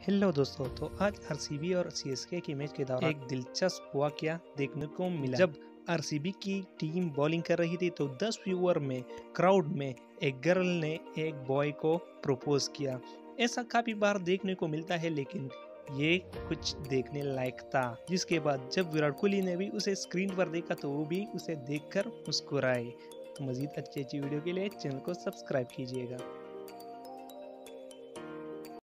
Hello दोस्तों तो आज आरसीबी और सीएसके की मैच के दौरान एक दिलचस्प वाकया देखने को मिला? जब आरसीबी की टीम बॉलिंग कर रही थी तो 10 ओवर में क्राउड में एक गर्ल ने एक बॉय को प्रपोज किया। ऐसा काफ़ी बार देखने को मिलता है लेकिन ये कुछ देखने लायक था। जिसके बाद जब विराट कोहली ने भी उसे स्क्रीन पर देखा तो वो भी उसे देखकर मुस्कुराए। तो मजीद अच्छी अच्छी वीडियो के लिए चैनल को सब्सक्राइब कीजिएगा।